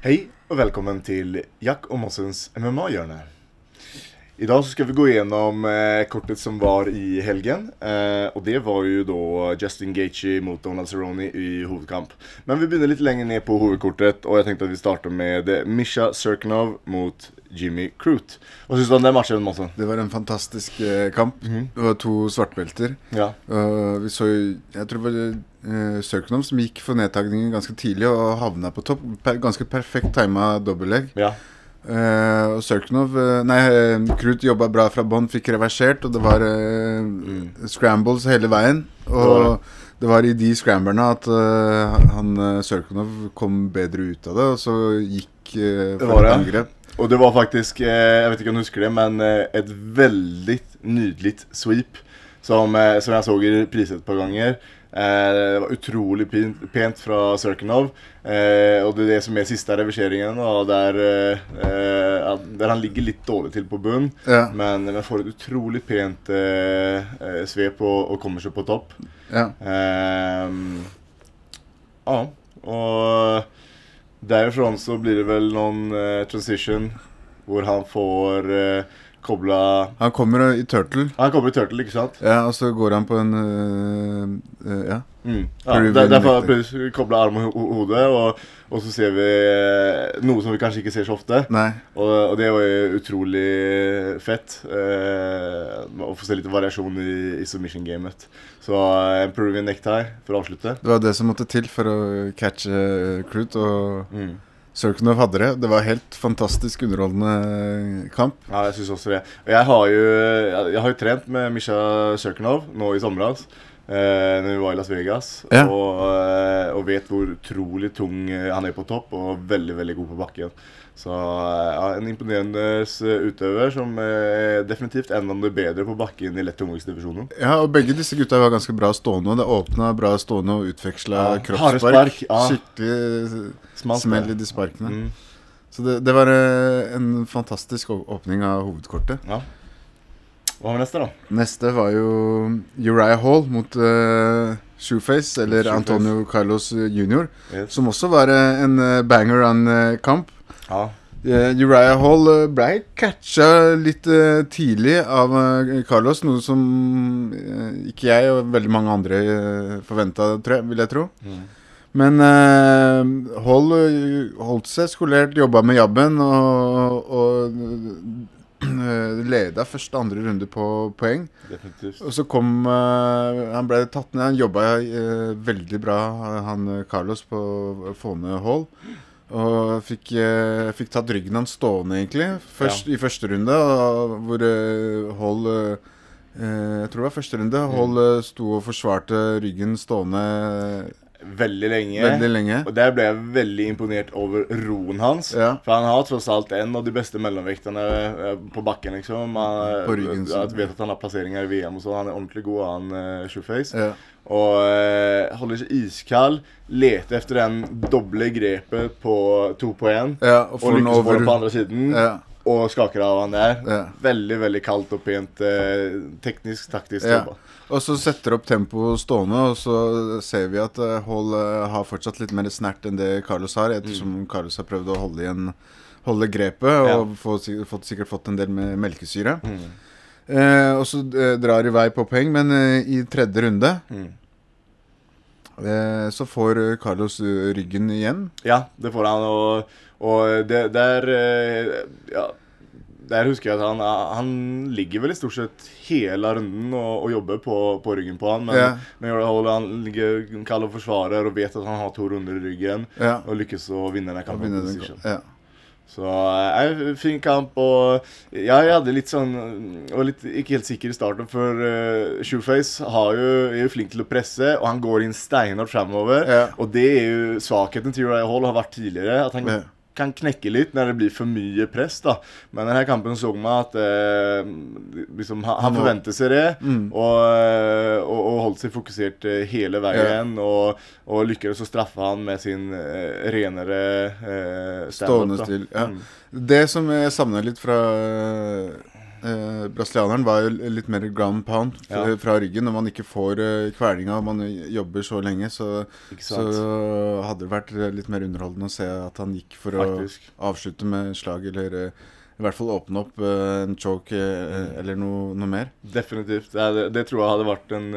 Hej och välkommen till Jack och Mossens MMA-hjørne. Idag så ska vi gå igenom eh, kortet som var i helgen. Eh, och det var ju då Justin Gaethje mot Donald Cerrone i hovedkamp. Men vi begynner litt lenger ned på hovedkortet, og jeg tenkte at vi starter med Misha Serkinov mot Jimmy Crute. Hva syns du om den matchen, Også? Det var en fantastisk eh, kamp. Mhm. Det var to svartbelter. Ja. Uh, vi så Jeg tror det var uh, Sørknov som gikk for nedtagningen ganske tidlig og havna på topp. Per, ganske perfekt tima dobbeltlegg. ja. Uh, og Sørknov uh, Nei, uh, Krut jobba bra fra bånn, fikk reversert, og det var mm. scrambles hele veien. Mm. Det var Og det var i de scramblerne at eh, han Sørknov kom bedre ut av det, og så gikk uh, Det for var et angrep. Og det var faktisk, eh, jeg vet ikke om du husker det, men eh, et veldig nydelig sweep som, eh, som jeg så i reprise et par ganger. Det var utrolig pent, fra Serkinov. Eh, og det er det som er siste reverseringen, der, der han ligger litt dårlig til på bunn. Ja, Men, men får et utrolig pent svep og, og kommer seg på topp. ja. Um, ja, og derifra så blir det vel noen uh, transition hvor han får uh, kobla Han kommer i turtle. Han kommer i turtle, ikke sant? Ja, og så går han på en uh, uh, Ja. Mm. Ja, der, derfor har plutselig kobla arm og ho hode, og, og så ser vi eh, noe som vi kanskje ikke ser så ofte. Nei. Og, og det var jo utrolig fett. Uh, å få se litt variasjon i, i submission-gamet. Så en Peruvian necktie for å avslutte. Det var det som måtte til for å catche Crute, og Mm. Sørkunov hadde det. Det var helt fantastisk underholdende kamp. Ja, jeg syns også det. Jeg har jo, jeg, har jo trent med Misha Serkinov nå i sommer. Eh, når vi var i Las Vegas. Ja. Og, uh, og vet hvor utrolig tung eh, han er på topp, og veldig veldig god på bakken. Så uh, ja, en imponerende utøver som uh, definitivt enda det bedre på bakken i lett tungvektsdivisjonen. Ja, og begge disse gutta var ganske bra stående. og Det åpna bra stående og utveksla Ja, kroppsspark. spark, ja. Skikkelig Smalt, smell i de sparkene. Mm, Så det, det var en fantastisk åpning av hovedkortet. ja. Hva var neste, da? Neste var jo Uriah Hall mot uh, Shoeface, eller Shoeface. Antonio Carlos jr., Yes. som også var uh, en banger banger-on-kamp. Ja. Uh, Uriah Hall ble catcha litt uh, tidlig av uh, Carlos, noe som eh, ikke jeg og veldig mange andre uh, forventa, vil jeg tro. Mm. Men Hall eh, holdt seg skolert, jobba med jabben og, og leda første andre runde på poeng. Definitivt. Og så kom uh, Han ble tatt ned. Han jobba uh, veldig bra, han eh, Carlos, på Fåne Hall. Og fikk, uh, fikk tatt ryggen hans stående, egentlig, først, i første runde. Og, hvor eh, Hall eh, eh, Jeg tror det var første runde. Hall eh, sto og forsvarte ryggen stående Veldig lenge. veldig lenge. Og der ble jeg veldig imponert over roen hans. Ja. For han har tross alt en av de beste mellomvektene eh, på bakken, liksom. Han, På ryggen sin. Jeg vet at han har plasseringer i VM og så. Han er ordentlig god, han uh, Shoeface. Ja. Og eh, holder seg iskald. Leter etter den doble grepet på to på én. ja, og Og lykkes få det på andre siden. ja. Og skaker av han der. Ja. Veldig veldig kaldt og pent. eh, teknisk, taktisk Ja. jobba. Og så setter opp tempoet stående, og så ser vi at eh, Hall eh, har fortsatt litt mer snert enn det Carlos har, ettersom Carlos har prøvd å holde igjen Holde grepet og Mm. Få, fått, sikkert fått en del med melkesyre. Mm. Eh, og så eh, drar i vei på poeng, men eh, i tredje runde Mm. eh, så får Carlos ryggen igjen. Ja, det får han, og, og det, det er Ja. Der husker jeg at han, han ligger vel i stort sett hele runden og, og jobber på, på ryggen på han. Men, yeah. men han ligger kald og forsvarer og vet at han har to runder i ryggen. Yeah. Og lykkes å vinne den kampen. vinne den, ja. Så eh, fin kamp. Og ja, jeg hadde litt sånn Var litt, ikke helt sikker i starten, for uh, Shoeface har jo, er jo flink til å presse, og han går inn steinhardt fremover. Yeah. Og det er jo svakheten til Uriah Hall har vært tidligere. At han. Kan knekke litt når det blir for mye press. da Men denne kampen så man at eh, liksom, han, han forventet seg det, Mm. og, eh, og, og holdt seg fokusert eh, hele veien. Og, og lykkes å straffe han med sin eh, renere eh, stand-up, Stående stil. Ja. Mm. Det som jeg savner litt fra Eh, brasilianeren var jo litt mer ground pound f- Ja. fra ryggen. Når man ikke får eh, kvelinga og man jobber så lenge, så, så hadde det vært eh, litt mer underholdende å se at han gikk for å avslutte med slag, eller eh, i hvert fall åpne opp eh, en choke eh, eller noe, noe mer. Definitivt. Det, det tror jeg hadde vært en,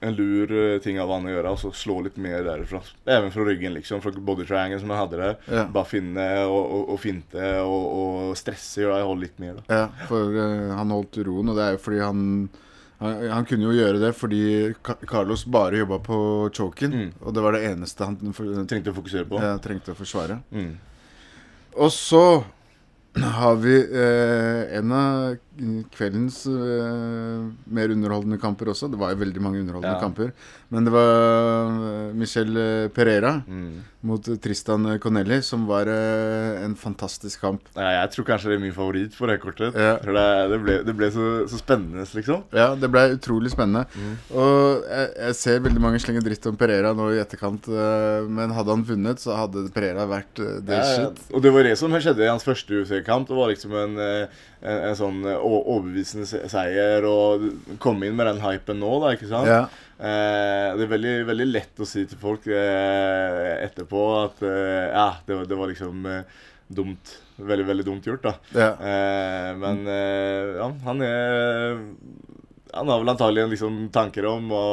en lur eh, ting av han å gjøre. Altså slå litt mer derfra. Even fra ryggen, liksom. Fra body triangle som han hadde der. Ja. Bare finne og, og, og finte og, og stresse gjør jeg holde litt mer, da. Ja, for uh, han holdt roen, og det er jo fordi han han, han kunne jo gjøre det fordi Carlos bare jobba på choken, Mm. og det var det eneste han for, Trengte å fokusere på. Ja, trengte å forsvare. Mm. Og så har vi eh, en av kveldens eh, mer underholdende kamper også. Det var jo veldig mange underholdende Ja. kamper. Men det var eh, Michel Pereira Mm. Mot Tristan Connelly, som var eh, en fantastisk kamp. Ja, jeg tror kanskje det er min favoritt på det kortet. Ja. Det, det ble, det ble så, så spennende, liksom. Ja, det ble utrolig spennende. Mm. Og jeg, jeg ser veldig mange slenge dritt om Pereira nå i etterkant, eh, men hadde han vunnet, så hadde Pereira vært eh, det Ja, ja. shit. Og det var det som skjedde i hans første UFC-kamp. Det var liksom en, eh, en, en sånn eh, overbevisende seier, og komme inn med den hypen nå, da, ikke sant? Ja, Eh, det er veldig, veldig lett å si til folk eh, etterpå at eh, ja, det det var liksom eh, dumt. Veldig, veldig dumt gjort, da. ja. Eh, men eh, ja, han er Han har vel antagelig liksom tanker om å,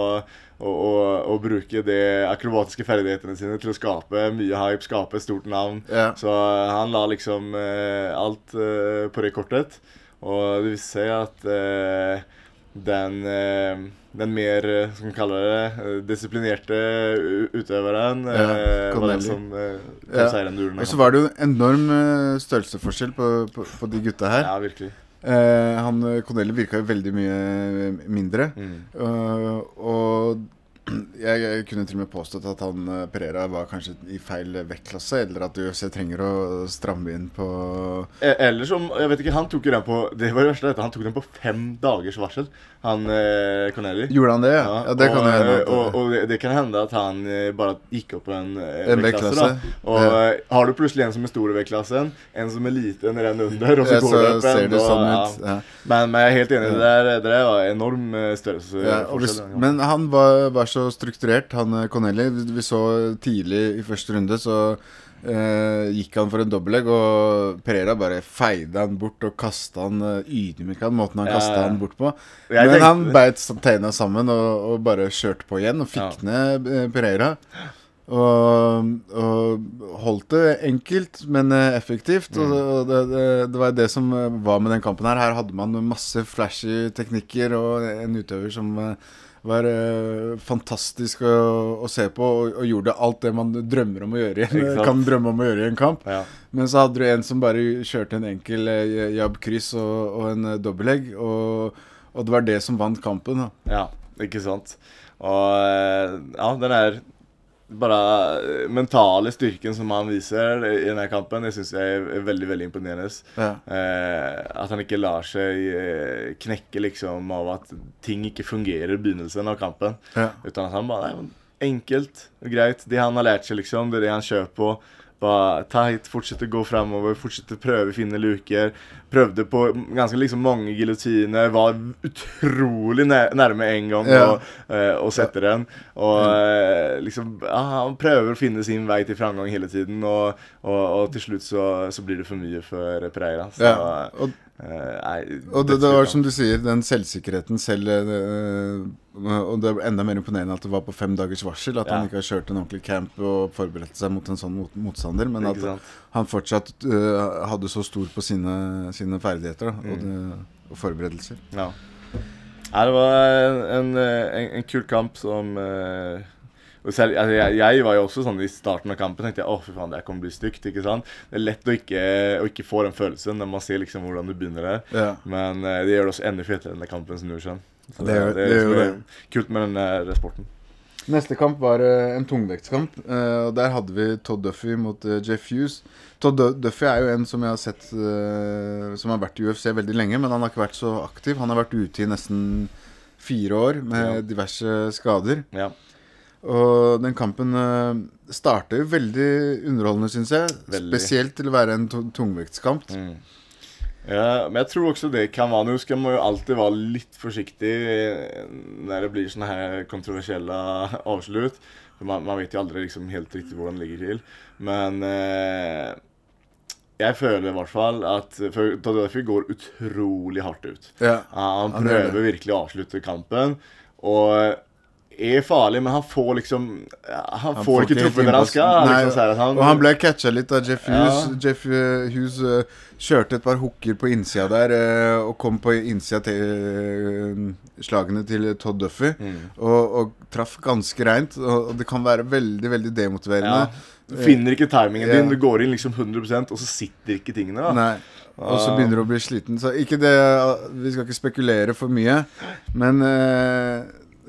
å, å, å bruke de akrobatiske ferdighetene sine til å skape mye hype, skape et stort navn. ja. Så han la liksom alt på det kortet. Og det vil seg at eh, den, eh, den mer, som kaller det, eh, disiplinerte utøveren eh, Ja, var den som eh, tok Ja. seieren duren. Og så var det jo enorm eh, størrelsesforskjell på, på, på de gutta her. Ja, virkelig. Eh, han Connelly virka jo veldig mye eh, mindre. Mm. Eh, og jeg, jeg kunne til og med påstått at han Perera var kanskje i feil vektklasse, eller at UFC trenger å stramme inn på Eh, Eller som, jeg vet ikke, han tok jo den på Det var det verste, dette, han tok den på fem dagers varsel. Han eh, Corneli. Gjorde han det, ja? ja det og, kan hende. eh, at- Og, og det, det kan hende at han eh, bare gikk opp på en, eh, En vektklasse. da. Og Ja. eh, har du plutselig en som er stor i vektklassen, en som er liten den under, og så går det opp en og- sånn ja. ut. Ja. Men, men jeg er helt enig, det der, det der var enorm størrelse. Men han var, var så strukturert, han Connelly. Vi, så tidlig i første runde, så eh, gikk han for en dobbeltlegg, og Pereira bare feide han bort og kasta han uh, Ydmyka han måten han Ja, kasta ja. han bort på. Men tenkte- han beit teina sammen og, og bare kjørte på igjen og fikk Ja. ned Perera. Pereira. Og, og holdt det enkelt, men eh, effektivt. Mm. og det, det, det var det som eh, var med den kampen her. Her hadde man masse flashy teknikker og en utøver som eh, var uh, fantastisk å, å se på, og, og gjorde alt det man drømmer om å gjøre i en, kan drømme om å gjøre i en kamp. ja. Men så hadde du en som bare kjørte en enkel uh, jabb-kryss og, og en uh, dobbeltlegg, og, og det var det som vant kampen. Da. Ja, ikke sant. Og eh, ja, den er bare eh, mentale styrken som han viser i denne kampen, det syns jeg er veldig veldig imponerende. Ja. Eh, at han ikke lar seg eh, knekke liksom av at ting ikke fungerer i begynnelsen av kampen. Ja. Utan at han bare nei, Enkelt og greit. Det han har lært seg, liksom, det er det han kjører på. Bare tight, fortsette å gå framover, fortsette å prøve å finne luker. Prøvde på ganske liksom mange giljotiner, var utrolig nærme en gang Ja. å, eh, å sette den. Og eh, liksom ja, Han prøver å finne sin vei til framgang hele tiden, og, og, og til slutt så, så blir det for mye for Pereira. Så, Ja. Og, eh, nei, og det, det var som du sier, den selvsikkerheten selv eh, Og det er enda mer imponerende at det var på fem dagers varsel. At Ja. han ikke har kjørt en ordentlig camp og forberedt seg mot en sånn mot motstander. Men at han fortsatt uh, hadde så stor på sine, sine ferdigheter da, og, Mm. det, og forberedelser. Ja. ja. det var en, en, en, kul kamp som uh, selv, altså, jeg, jeg var jo også sånn i starten av kampen tenkte jeg, å fy faen, det kommer til å bli stygt. ikke sant? Det er lett å ikke, å ikke få den følelsen når man ser liksom hvordan du begynner der. Ja. Men uh, det gjør det også enda fetere enn den kampen snur seg. Så Det gjør- det som gjør er kult med den eh, sporten. Neste kamp var eh, en tungvektskamp. eh, og Der hadde vi Todd Duffy mot eh, Jeff Hughes. Todd Duffy er jo en som jeg har sett Som har vært i UFC veldig lenge, men han har ikke vært så aktiv. Han har vært ute i nesten fire år med Ja. diverse skader. Ja. Og den kampen starter jo veldig underholdende, syns jeg. Veldig. Spesielt til å være en tungvektskamp. Mm. Ja, men jeg tror også det kan være Nå skal man jo alltid være litt forsiktig eh, når det blir sånne her kontroversielle avslutt. Man, man vet jo aldri liksom helt riktig hvordan det ligger til. Men eh, jeg føler i hvert fall at For Tadafi går utrolig hardt ut. Ja. Han Han prøver virkelig å avslutte kampen. Og er farlig, men han får liksom Han, får ikke truffet der han skal. Nei, Liksom, så det at han, Og han ble catcha litt av Jeff Ja. Hughes. Jeff eh, Hughes uh, kjørte et par hooker på innsida der, uh, og kom på innsida til slagene til Todd Duffy. Mm. Og, og traff ganske reint. Og, og det kan være veldig, veldig demotiverende. Ja. Du finner ikke timingen Ja. din, du går inn liksom 100% og så sitter ikke tingene. da Nei. Og så begynner du å bli sliten. Så ikke det Vi skal ikke spekulere for mye, men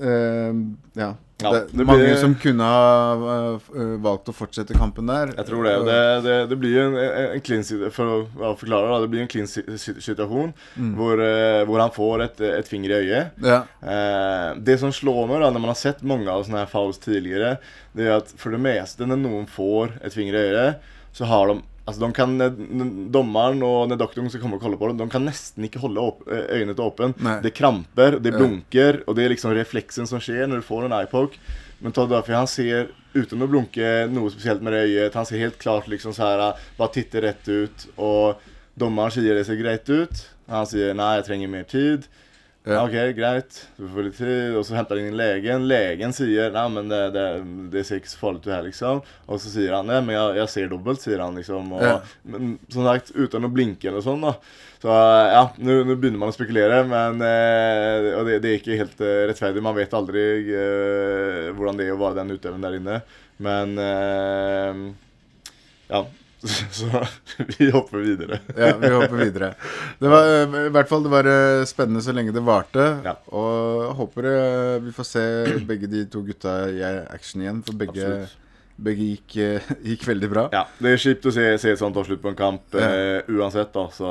ja. Ja, det, det mange blir- som kunne ha eh, valgt å fortsette kampen der. Jeg tror det. og Det, det, det blir en, en clean For å forklare da, det blir en clean si- si- situasjon Mm. hvor, eh, hvor han får et, et finger i øyet. Ja. Eh, det som slår meg da, når man har sett mange av sånne her fouls tidligere, det er at for det meste når noen får et finger i øyet, så har de Altså de kan, Dommeren og doktoren skal komme og holde på dem, de kan nesten ikke holde åp øynene åpne. Det kramper, det blunker, og det er liksom refleksen som skjer når du får en eyepoke. Men Todd Duffy han ser uten å blunke noe spesielt med det øyet. Han ser helt klart liksom så her, bare titter rett ut. Og dommeren sier det ser greit ut. Han sier nei, jeg trenger mer tid. Ja. Ok, greit. Du får litt tid. Og så henter han inn legen. Legen sier nei, men det, det, det ser ikke så farlig ut her, liksom. Og så sier han nei, men jeg, jeg ser dobbelt, sier han liksom. Og, Ja. Men som sagt, uten å blinke eller sånn, da. Så ja, nå begynner man å spekulere, men eh, Og det, det er ikke helt eh, rettferdig. Man vet aldri eh, hvordan det er å være den utøveren der inne. Men eh, Ja. Så vi hopper videre. ja, vi hopper videre. Det var i hvert fall det var eh, spennende så lenge det varte. Ja. Og håper eh, vi får se begge de to gutta i action igjen, for begge, Absolutt. begge gikk, eh, gikk veldig bra. Ja, det er kjipt å se, se et sånt avslutt på en kamp Ja. uh, uansett, da, så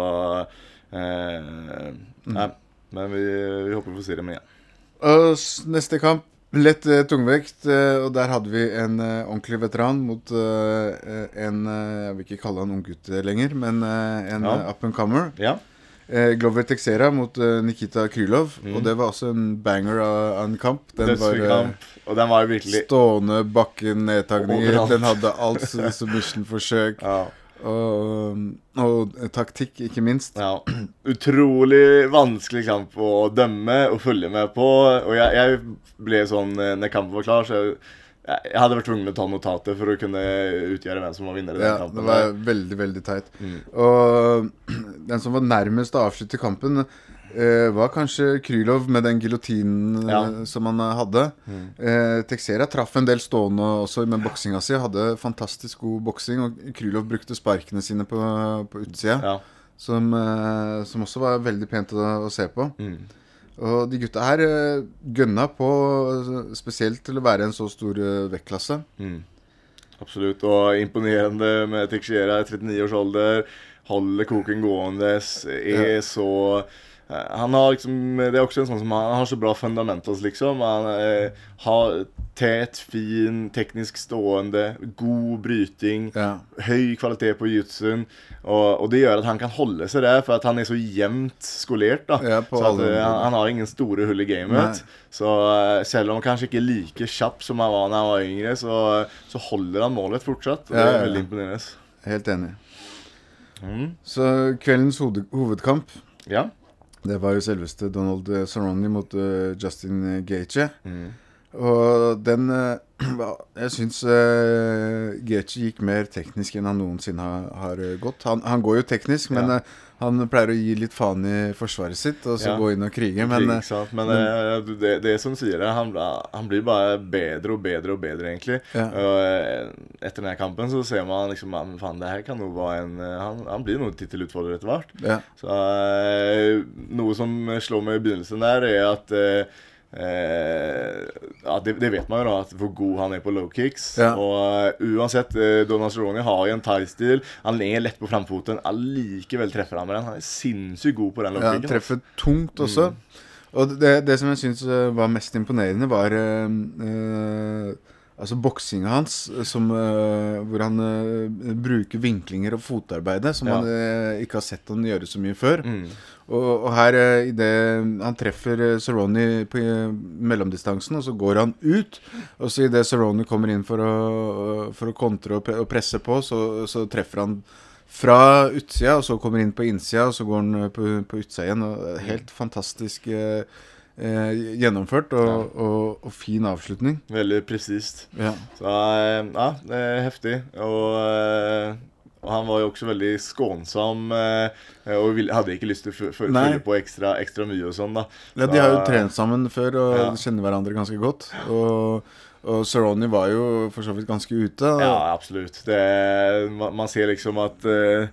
eh, Nei, men vi, vi håper vi får se dem igjen. Og neste kamp, lett eh, tungvekt. eh, og der hadde vi en eh, ordentlig veteran mot eh, en Jeg vil ikke kalle han unggutt lenger, men en Ja. up and comer. Ja. Glover Texera mot Nikita Krylov. Mm. Og det var også en banger av, en kamp. Den var kamp. Og den var virkelig stående bakken nedtagninger. Den hadde alt submission-forsøk. ja, Og, og taktikk, ikke minst. ja. Utrolig vanskelig kamp å dømme og følge med på. Og jeg, jeg ble sånn eh, når kampen var klar, så jeg, jeg hadde vært tvungen til å ta notater for å kunne utgjøre hvem som var vinner i den Ja, kampen. det var veldig, veldig teit. Mm. Og den som var nærmest å avslutte kampen, eh, var kanskje Krylov med den giljotinen Ja. eh, som han eh, hadde. Mm. Eh, Texera traff en del stående også med boksinga si. Hadde fantastisk god boksing. Og Krylov brukte sparkene sine på, på utsida, Ja. som, eh, som også var veldig pent å, å se på. Mm. Og de gutta her eh, gønna på, spesielt til å være en så stor vektklasse. Mm. Absolutt. Og imponerende med Texiera i 39 års alder. Holder koken gående. Er så Han har liksom Det er også en sånn som han, han har så bra fundamentals, liksom. Han eh, har tett, fin, teknisk stående, god bryting. Ja. Høy kvalitet på jiu-jitsuen. Og, og det gjør at han kan holde seg der, for at han er så jevnt skolert. da Ja, Så at, eh, han, han har ingen store hull i gamet. Nei. Så eh, selv om han kanskje ikke er like kjapp som han var da han var yngre, så, så holder han målet fortsatt. Og Ja, det er veldig imponerende. Helt enig. Mm. Så kveldens hovedkamp Ja. Det var jo selveste Donald Saroni Cerrone mot uh, Justin eh, Gaethje. Mm. Og den uh, Jeg syns uh, Gaethje gikk mer teknisk enn han noensinne har, har eh, gått. Han, han går jo teknisk, men Ja. Han pleier å gi litt faen i forsvaret sitt, og så Ja. gå inn og krige. Krig, Men eh, sant? Men eh, det, det som sier det, han, han blir bare bedre og bedre og bedre, egentlig. Ja. Og eh, etter denne kampen så ser man liksom at faen, det her kan jo være en Han, han blir noen tittelutfordrer etter hvert. ja. Så Noe som slår meg i begynnelsen der, er at ja, det, det vet man jo da, hvor god han er på low kicks. Ja. Og uh, uansett, uh, Donald Cerrone har jo en thai-stil. Han er lett på framfoten. Allikevel treffer han med den. Han er sinnssykt god på den low Ja, kicken. treffer tungt også. Mm. Og det, det som jeg syns var mest imponerende, var eh, eh, Altså boksinga hans, eh, som, uh, hvor han uh, bruker vinklinger og fotarbeidet, som Ja. man uh, ikke har sett han gjøre så mye før. Mm. Og, og her, uh, det han treffer uh, Cerrone på mellomdistansen, og så går han ut. Og så idet Cerrone kommer inn for å, for å kontre og, og presse på, så, så treffer han fra utsida, og så kommer han inn på innsida, og så går han på, på utsida igjen. Og helt fantastisk eh, eh, gjennomført, og, og, og fin avslutning. Veldig presist. Ja. Så eh, ja, det er heftig. Og, eh, og han var jo også veldig skånsom eh, og ville- hadde ikke lyst til å fø- fø- følge på ekstra, ekstra mye og sånn, da. Ja, De har jo trent sammen før og Ja. kjenner hverandre ganske godt. Og, og Cerrone var jo for så vidt ganske ute. Ja, absolutt. Det, man, man ser liksom at eh,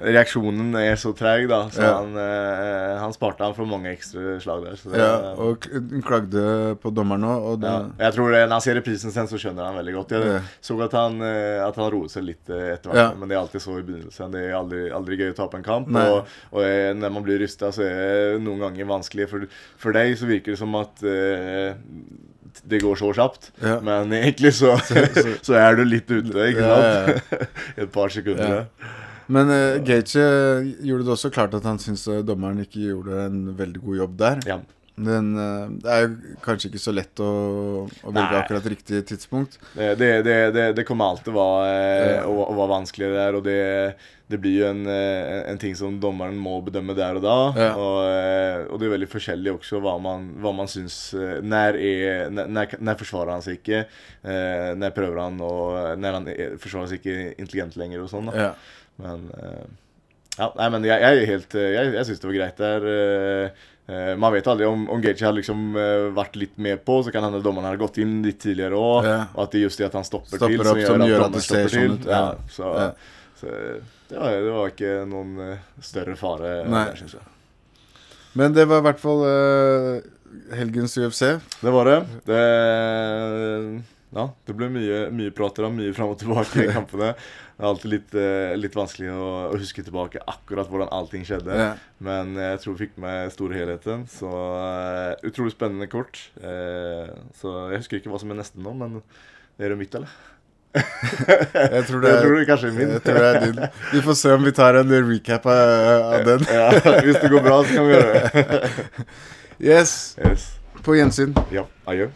reaksjonen er så treig, da. Så Ja. han, eh, han sparte han for mange ekstra slag der. Så det, Ja, og klagde på dommeren òg, og ja. Jeg tror det, Når han ser reprisen sin, så skjønner han veldig godt. Jeg Ja. så at han, eh, at han roet seg litt eh, etter hvert, men det er alltid så i begynnelsen. Det er aldri, aldri gøy å tape en kamp. Nei. Og, og eh, når man blir rysta, så er det noen ganger vanskelig. For, for deg så virker det som at eh, det går så kjapt, Ja. men egentlig så, så, er du litt ute, ikke sant? et par sekunder. Ja. Men uh, eh, gjorde det også klart at han syntes dommeren ikke gjorde en veldig god jobb der. Ja. Men eh, det er jo kanskje ikke så lett å, å velge Nei. akkurat riktig tidspunkt. Det, det, det, det, kommer alltid være, eh, Ja. å, å være vanskelig der, og det, det blir jo en, eh, en ting som dommeren må bedømme der og da. Ja. Og, eh, og det er veldig forskjellig også hva man, hva man syns eh, Når, er, når, når forsvarer han seg ikke? Eh, når prøver han å Når han er, forsvarer seg ikke intelligent lenger og sånn. Ja. Men eh, ja, nei, men jeg, jeg helt eh, Jeg, jeg syns det var greit der. eh, eh, man vet aldri om, om Gage har liksom uh, vært litt med på, så kan hende dommerne har gått inn litt tidligere òg. Ja. Og at det just det at han stopper, Stopper til, som gjør at dommeren det ser sånn ut, Ja, så, Ja. så det, var, det var ikke noen uh, større fare Nei. der, synes jeg. Men det var i hvert fall helgens UFC. Det var det. det ja, det ble mye, mye prater om, mye fram og tilbake i kampene. Det er alltid litt, eh, litt vanskelig å, å huske tilbake akkurat hvordan allting skjedde. Ja. Men jeg tror vi fikk med store helheten. Så eh, utrolig spennende kort. Eh, så jeg husker ikke hva som er neste nå, men er det mitt, eller? Jeg tror det Jeg er, tror det kanskje er min. jeg tror det er din. Vi får se om vi tar en recap av, av den. Ja, hvis det går bra, så kan vi gjøre det. Yes. Yes. På gjensyn. Ja, adjø.